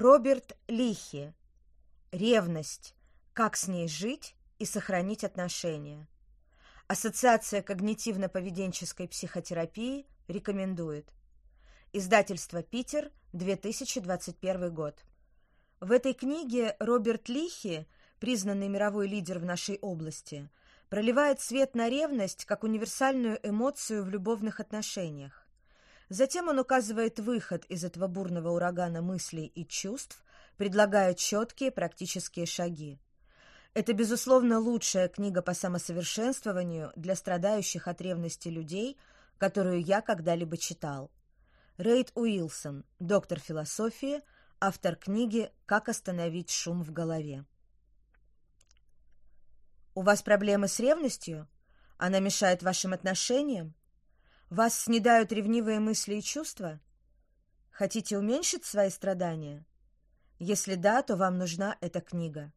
Роберт Лихи. Ревность. Как с ней жить и сохранить отношения. Ассоциация когнитивно-поведенческой психотерапии рекомендует. Издательство «Питер», 2021 год. В этой книге Роберт Лихи, признанный мировой лидер в нашей области, проливает свет на ревность как универсальную эмоцию в любовных отношениях. Затем он указывает выход из этого бурного урагана мыслей и чувств, предлагая четкие практические шаги. Это, безусловно, лучшая книга по самосовершенствованию для страдающих от ревности людей, которую я когда-либо читал. Рейд Уилсон, доктор философии, автор книги «Как остановить шум в голове». У вас проблемы с ревностью? Она мешает вашим отношениям? Вас снедают ревнивые мысли и чувства? Хотите уменьшить свои страдания? Если да, то вам нужна эта книга.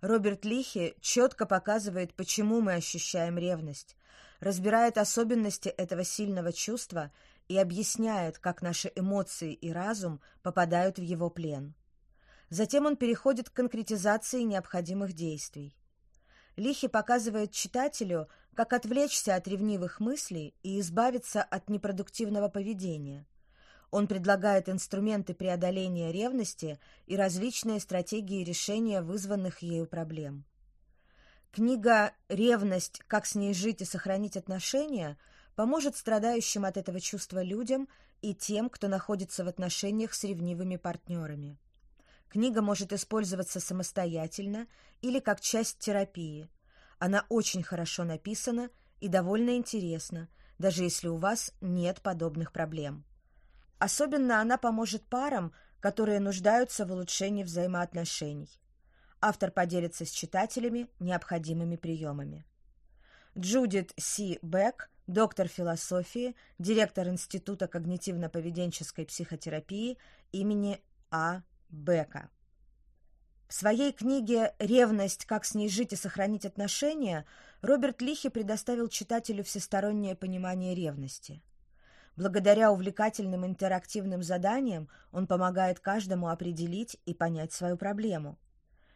Роберт Лихи четко показывает, почему мы ощущаем ревность, разбирает особенности этого сильного чувства и объясняет, как наши эмоции и разум попадают в его плен. Затем он переходит к конкретизации необходимых действий. Лихи показывает читателю, как отвлечься от ревнивых мыслей и избавиться от непродуктивного поведения. Он предлагает инструменты преодоления ревности и различные стратегии решения вызванных ею проблем. Книга «Ревность. Как с ней жить и сохранить отношения» поможет страдающим от этого чувства людям и тем, кто находится в отношениях с ревнивыми партнерами. Книга может использоваться самостоятельно или как часть терапии. Она очень хорошо написана и довольно интересна, даже если у вас нет подобных проблем. Особенно она поможет парам, которые нуждаются в улучшении взаимоотношений. Автор поделится с читателями необходимыми приемами. Джудит Си Бек, доктор философии, директор Института когнитивно-поведенческой психотерапии имени А. Бека. В своей книге «Ревность. Как с ней жить и сохранить отношения» Роберт Лихи предоставил читателю всестороннее понимание ревности. Благодаря увлекательным интерактивным заданиям он помогает каждому определить и понять свою проблему.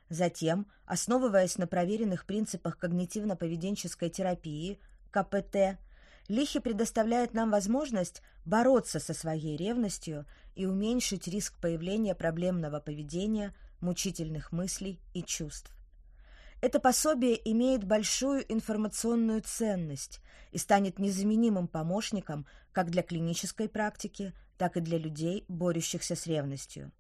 Затем, основываясь на проверенных принципах когнитивно-поведенческой терапии, КПТ, Лихи предоставляет нам возможность бороться со своей ревностью и уменьшить риск появления проблемного поведения, мучительных мыслей и чувств. Это пособие имеет большую информационную ценность и станет незаменимым помощником как для клинической практики, так и для людей, борющихся с ревностью.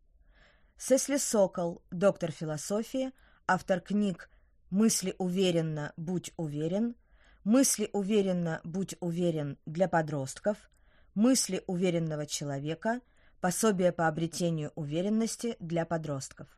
Сесли Сокол, доктор философии, автор книг «Мысли уверенно, будь уверен», Мысли уверенно, будь уверен для подростков, мысли уверенного человека, пособие по обретению уверенности для подростков.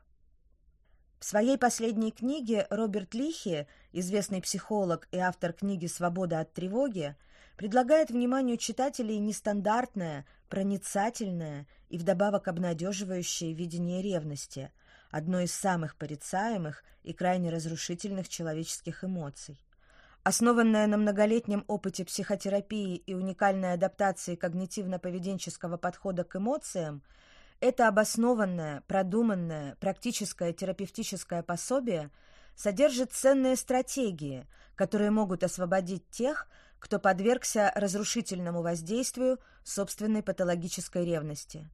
Своей последней книге Роберт Лихи, известный психолог и автор книги «Свобода от тревоги», предлагает вниманию читателей нестандартное, проницательное и вдобавок обнадеживающее видение ревности, одно из самых порицаемых и крайне разрушительных человеческих эмоций. Основанная на многолетнем опыте психотерапии и уникальной адаптации когнитивно-поведенческого подхода к эмоциям, это обоснованное, продуманное, практическое терапевтическое пособие содержит ценные стратегии, которые могут освободить тех, кто подвергся разрушительному воздействию собственной патологической ревности.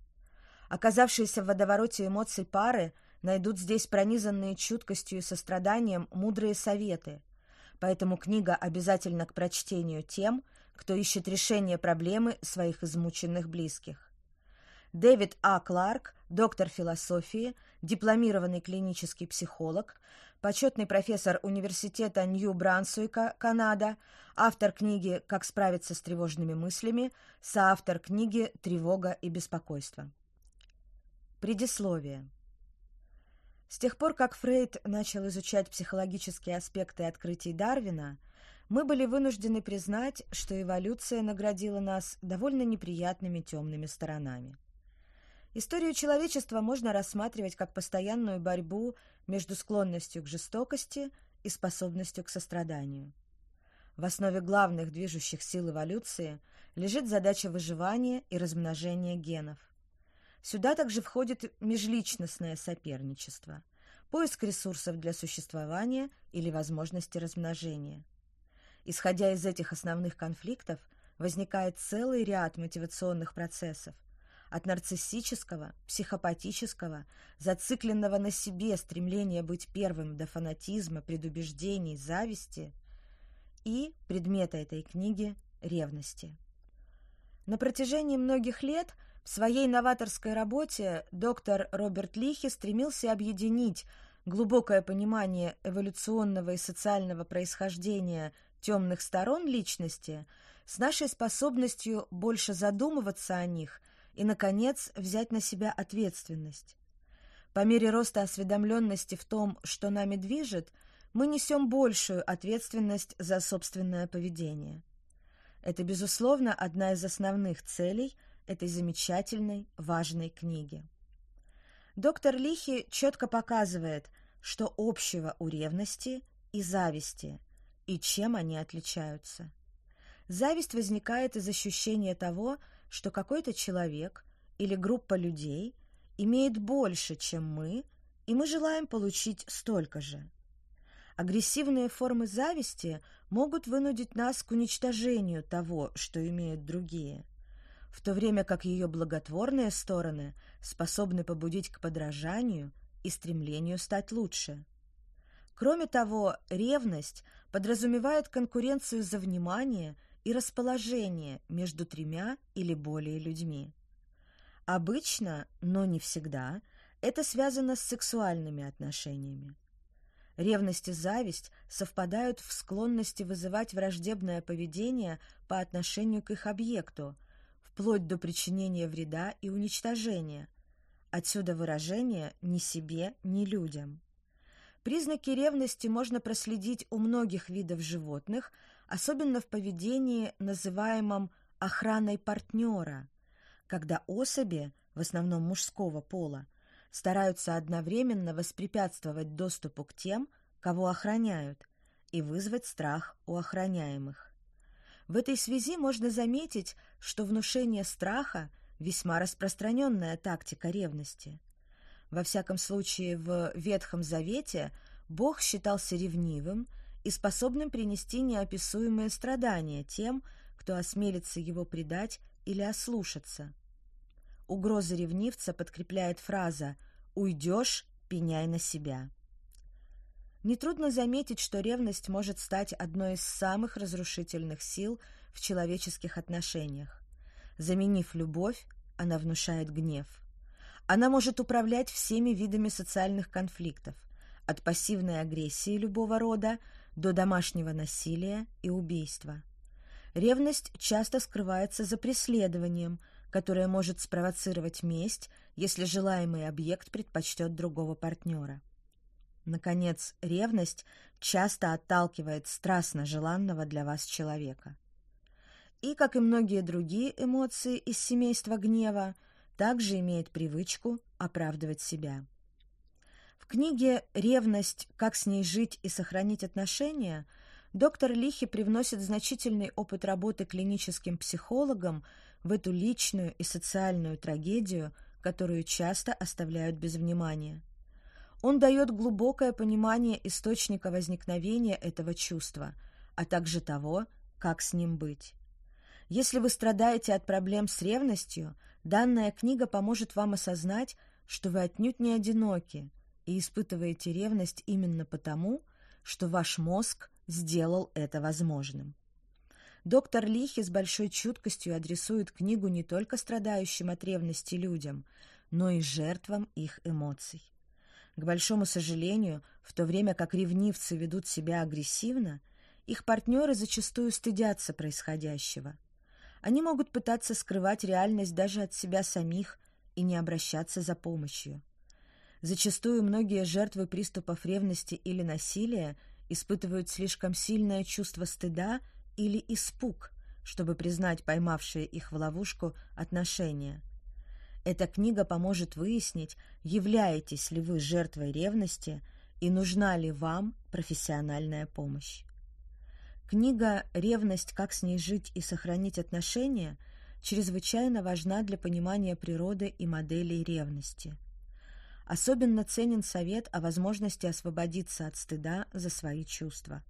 Оказавшиеся в водовороте эмоций пары найдут здесь пронизанные чуткостью и состраданием мудрые советы – поэтому книга обязательна к прочтению тем, кто ищет решение проблемы своих измученных близких. Дэвид А. Кларк, доктор философии, дипломированный клинический психолог, почетный профессор Университета Нью-Брансуика, Канада, автор книги «Как справиться с тревожными мыслями», соавтор книги «Тревога и беспокойство». Предисловие. С тех пор, как Фрейд начал изучать психологические аспекты открытий Дарвина, мы были вынуждены признать, что эволюция наградила нас довольно неприятными темными сторонами. Историю человечества можно рассматривать как постоянную борьбу между склонностью к жестокости и способностью к состраданию. В основе главных движущих сил эволюции лежит задача выживания и размножения генов – Сюда также входит межличностное соперничество, поиск ресурсов для существования или возможности размножения. Исходя из этих основных конфликтов, возникает целый ряд мотивационных процессов, от нарциссического, психопатического, зацикленного на себе стремления быть первым до фанатизма, предубеждений, зависти и предмета этой книги – ревности. На протяжении многих лет в своей новаторской работе доктор Роберт Лихи стремился объединить глубокое понимание эволюционного и социального происхождения темных сторон личности с нашей способностью больше задумываться о них и, наконец, взять на себя ответственность. По мере роста осведомленности в том, что нами движет, мы несем большую ответственность за собственное поведение. Это, безусловно, одна из основных целей этой замечательной, важной книги. Доктор Лихи четко показывает, что общего у ревности и зависти, и чем они отличаются. Зависть возникает из ощущения того, что какой-то человек или группа людей имеет больше, чем мы, и мы желаем получить столько же. Агрессивные формы зависти могут вынудить нас к уничтожению того, что имеют другие, в то время как ее благотворные стороны способны побудить к подражанию и стремлению стать лучше. Кроме того, ревность подразумевает конкуренцию за внимание и расположение между тремя или более людьми. Обычно, но не всегда, это связано с сексуальными отношениями. Ревность и зависть совпадают в склонности вызывать враждебное поведение по отношению к их объекту, вплоть до причинения вреда и уничтожения. Отсюда выражение «ни себе, ни людям». Признаки ревности можно проследить у многих видов животных, особенно в поведении, называемом охраной партнера, когда особи, в основном мужского пола, стараются одновременно воспрепятствовать доступу к тем, кого охраняют, и вызвать страх у охраняемых. В этой связи можно заметить, что внушение страха – весьма распространенная тактика ревности. Во всяком случае, в Ветхом Завете Бог считался ревнивым и способным принести неописуемые страдания тем, кто осмелится его предать или ослушаться. Угроза ревнивца подкрепляет фраза «Уйдешь, пеняй на себя». Нетрудно заметить, что ревность может стать одной из самых разрушительных сил в человеческих отношениях. Заменив любовь, она внушает гнев. Она может управлять всеми видами социальных конфликтов, от пассивной агрессии любого рода до домашнего насилия и убийства. Ревность часто скрывается за преследованием, которое может спровоцировать месть, если желаемый объект предпочтет другого партнера. Наконец, ревность часто отталкивает страстно желанного для вас человека. И, как и многие другие эмоции из семейства гнева, также имеет привычку оправдывать себя. Книге «Ревность. Как с ней жить и сохранить отношения» доктор Лихи привносит значительный опыт работы клиническим психологом в эту личную и социальную трагедию, которую часто оставляют без внимания. Он дает глубокое понимание источника возникновения этого чувства, а также того, как с ним быть. Если вы страдаете от проблем с ревностью, данная книга поможет вам осознать, что вы отнюдь не одиноки и испытываете ревность именно потому, что ваш мозг сделал это возможным. Доктор Лихи с большой чуткостью адресует книгу не только страдающим от ревности людям, но и жертвам их эмоций. К большому сожалению, в то время как ревнивцы ведут себя агрессивно, их партнеры зачастую стыдятся происходящего. Они могут пытаться скрывать реальность даже от себя самих и не обращаться за помощью. Зачастую многие жертвы приступов ревности или насилия испытывают слишком сильное чувство стыда или испуг, чтобы признать поймавшие их в ловушку отношения – эта книга поможет выяснить, являетесь ли вы жертвой ревности и нужна ли вам профессиональная помощь. Книга «Ревность. Как с ней жить и сохранить отношения» чрезвычайно важна для понимания природы и моделей ревности. Особенно ценен совет о возможности освободиться от стыда за свои чувства.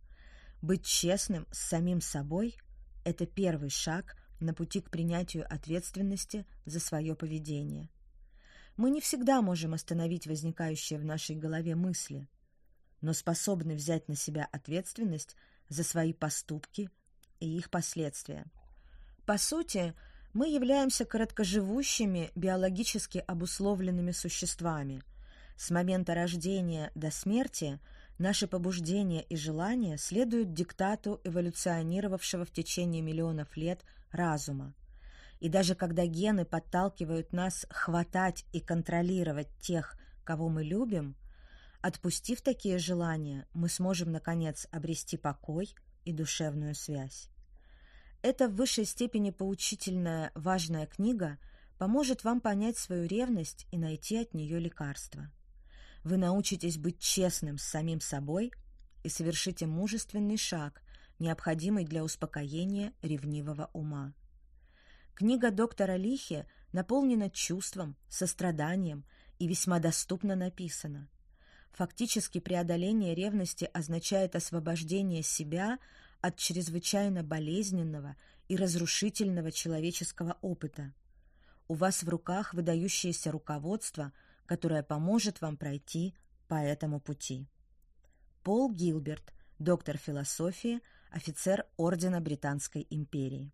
Быть честным с самим собой – это первый шаг на пути к принятию ответственности за свое поведение. Мы не всегда можем остановить возникающие в нашей голове мысли, но способны взять на себя ответственность за свои поступки и их последствия. По сути, мы являемся короткоживущими, биологически обусловленными существами. С момента рождения до смерти наши побуждения и желания следуют диктату эволюционировавшего в течение миллионов лет разума. И даже когда гены подталкивают нас хватать и контролировать тех, кого мы любим, отпустив такие желания, мы сможем, наконец, обрести покой и душевную связь. Эта в высшей степени поучительная, важная книга поможет вам понять свою ревность и найти от нее лекарство. Вы научитесь быть честным с самим собой и совершите мужественный шаг, необходимый для успокоения ревнивого ума. Книга доктора Лихи наполнена чувством, состраданием и весьма доступно написана. Фактически преодоление ревности означает освобождение себя от чрезвычайно болезненного и разрушительного человеческого опыта. У вас в руках выдающееся руководство, которое поможет вам пройти по этому пути. Пол Гилберт, доктор философии, офицер Ордена Британской империи.